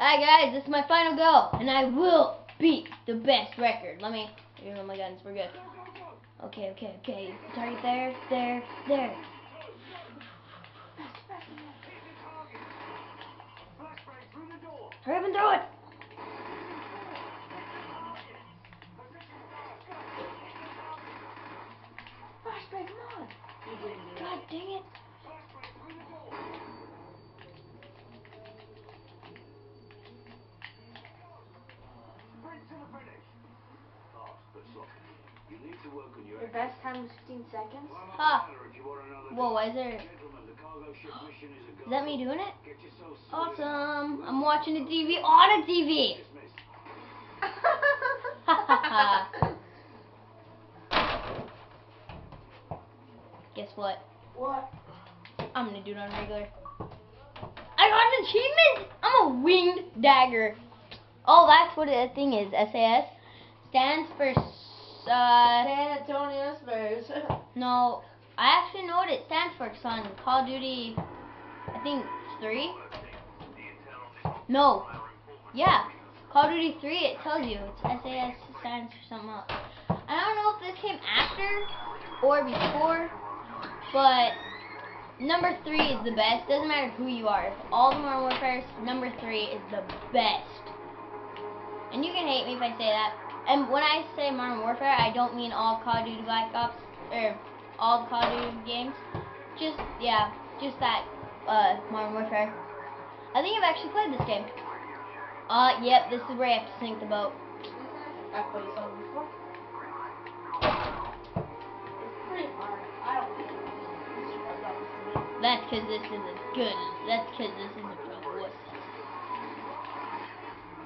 Hi guys, this is my final goal, and I will beat the best record. Let me. Are my guns. We're good. Okay, okay, okay. Target there, there, there. Hurry up and throw it. Your best time was 15 seconds. Ha. Whoa, why is there? Is that me doing it? Awesome. I'm watching the TV on a TV. Guess what? what? I'm gonna do it on regular. I got an achievement! I'm a winged dagger. Oh, that's what the thing is. SAS stands for. Uh, San Antonio Spurs. no, I actually know what it stands for. It's on Call of Duty. I think three. No. Yeah. Call of Duty 3, it tells you. It's SAS stands for something else. I don't know if this came after or before, but number 3 is the best. Doesn't matter who you are. All the Modern Warfare, number 3 is the best. And you can hate me if I say that. And when I say Modern Warfare, I don't mean all Call of Duty Black Ops, or all Call of Duty games. Just, yeah, just that uh, Modern Warfare. I think I've actually played this game. Uh, yep, this is where you have to sink the boat. I played some before. It's pretty hard. I don't think it's That's because this isn't good. That's because this isn't for wusses.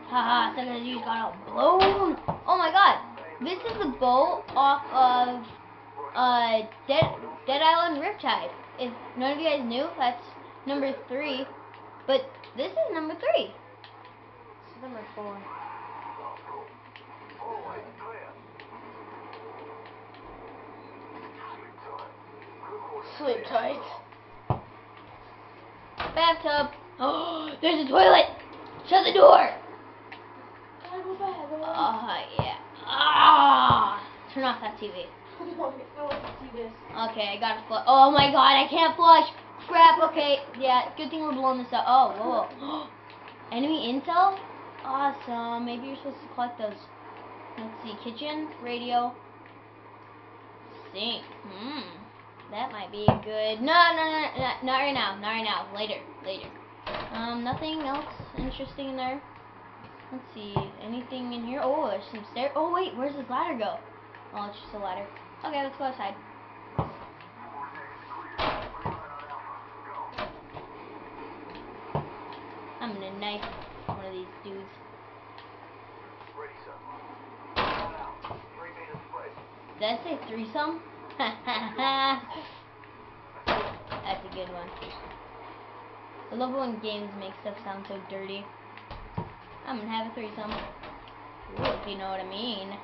Haha, some of you got all blown. Oh my god. This is the boat off of uh Dead Dead Island Riptide. If none of you guys knew, that's number three. But this is number three. It's number four. Sleep tight. Bathtub. Oh, there's a toilet. Shut the door. Ah, yeah. Ah. Turn off that TV. Okay, I gotta flush. Oh my god, I can't flush. Crap. Okay, yeah. Good thing we're blowing this up. Oh, whoa. Enemy intel. Awesome. Maybe you're supposed to collect those. Let's see. Kitchen, radio, sink. Hmm. That might be good. No, no, no, no, not right now. Not right now. Later, later. Um, nothing else interesting in there. Let's see. Anything in here? Oh, there's some stairs. Oh wait, where's this ladder go? Oh, it's just a ladder. Okay, let's go outside. I'm gonna knife one of these dudes. Did I say threesome? That's a good one. I love when games make stuff sound so dirty. I'm gonna have a threesome. Ooh, if you know what I mean.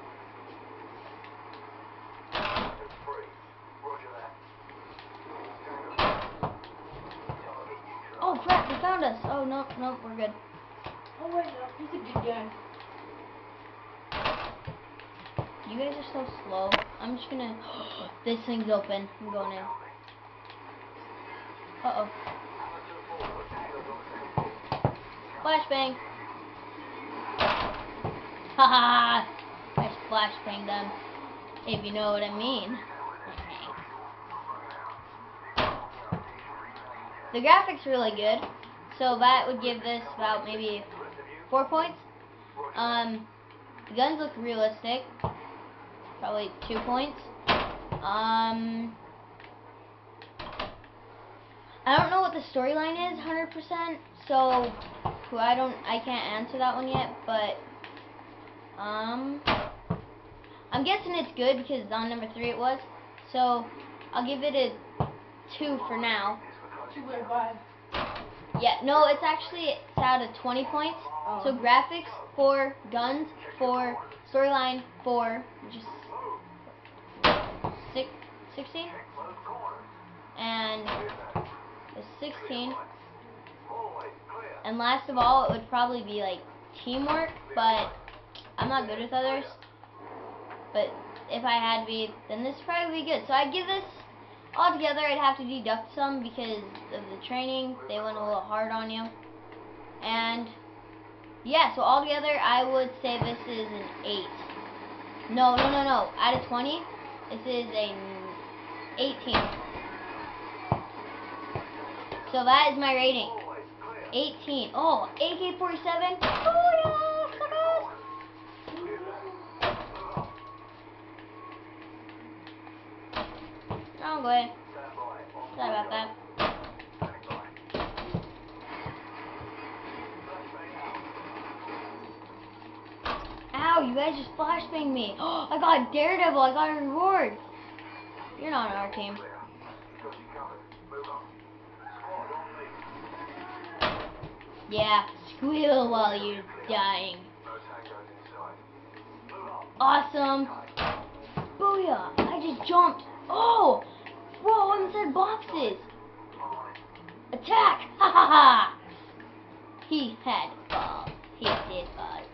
Oh crap, they found us. Oh no, no, we're good. Oh wait, no, he's a good guy. You guys are so slow. I'm just gonna. this thing's open. I'm going in. Uh oh. Flashbang. Haha. I flashbang them. If you know what I mean. The graphics really good. So that would give this about maybe four points. Um, the guns look realistic. Probably two points. Um, I don't know what the storyline is 100%, so I don't, I can't answer that one yet, but, um, I'm guessing it's good because on number three it was, so I'll give it a two for now. Two point five. Yeah, no, it's actually it's out of 20 points. So Oh. graphics four, guns four, storyline four, just six, 16, and a 16, And last of all, it would probably be like teamwork, but I'm not good with others. But if I had to be, then this would probably be good. So I give this altogether. I'd have to deduct some because of the training. They went a little hard on you. And yeah, so altogether, I would say this is an eight. No, no, no, no. Out of 20, this is a 18. So that is my rating. 18. Oh, AK-47. Oh, yeah, Ahead. Sorry about that. Ow, you guys just flashbanged me. Oh, I got Daredevil. I got a reward. You're not on our team. Yeah, squeal while you're dying. Awesome. Booyah. I just jumped. Oh! Whoa, I'm inside boxes. Attack! Ha ha ha! He had balls. He did balls.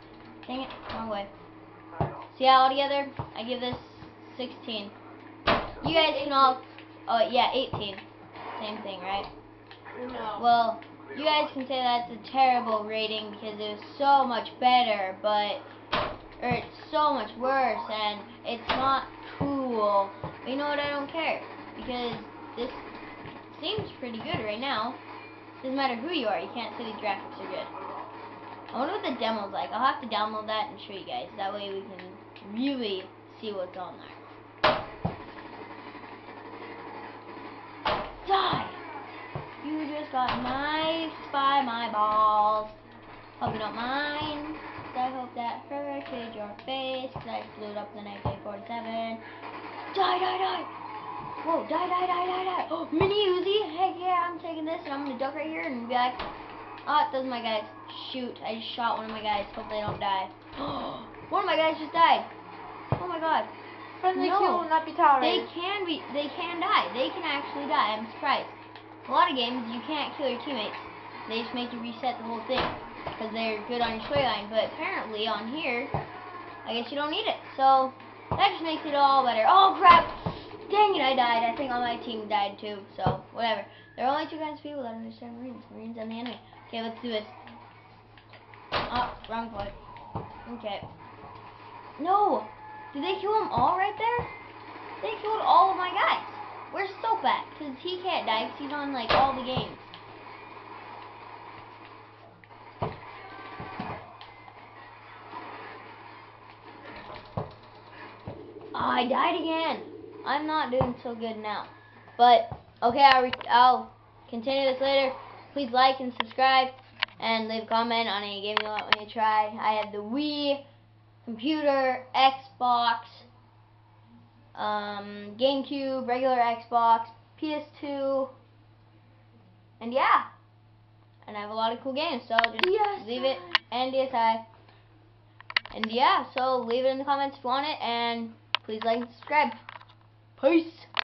Dang it, wrong way. So yeah, altogether, I give this 16. You guys can all, oh yeah, 18. Same thing, right? No. Well, you guys can say that's a terrible rating because it was so much better, but or it's so much worse and it's not cool. But you know what? I don't care because this seems pretty good right now. Doesn't matter who you are, you can't say the graphics are good. I wonder what the demo's like. I'll have to download that and show you guys. That way we can really see what's on there. Die! You just got knifed by my balls. Hope you don't mind. I hope that hurted your face because I flew up the AK-47. Die, die, die! Whoa, die, die, die, die, die! Oh, mini Uzi! Heck yeah, I'm taking this and I'm gonna duck right here and be like, oh, those are my guys. Shoot, I just shot one of my guys. Hope they don't die. one of my guys just died. Oh my god. Friendly No. kill will not be They can be, they can die. They can actually die. I'm surprised. A lot of games you can't kill your teammates. They just make you reset the whole thing because they're good on your storyline. But apparently on here, I guess you don't need it. So that just makes it all better. Oh crap! Dang it, I died. I think all my team died too. So whatever. There are only two kinds of people that understand Marines: Marines and the enemy. Okay, let's do this. Oh, wrong foot. Okay. No! Did they kill them all right there? They killed all of my guys. Where's Soap at? Because he can't die because he's on, like, all the games. Oh, I died again. I'm not doing so good now. But, okay, I'll, re- I'll continue this later. Please like and subscribe and leave a comment on any game you want me to try. I have the Wii, computer, Xbox, um, GameCube, regular Xbox, PS2, and yeah. And I have a lot of cool games, so just Yes, leave it, and DSi. And yeah, so leave it in the comments if you want it, and please like and subscribe. Peace.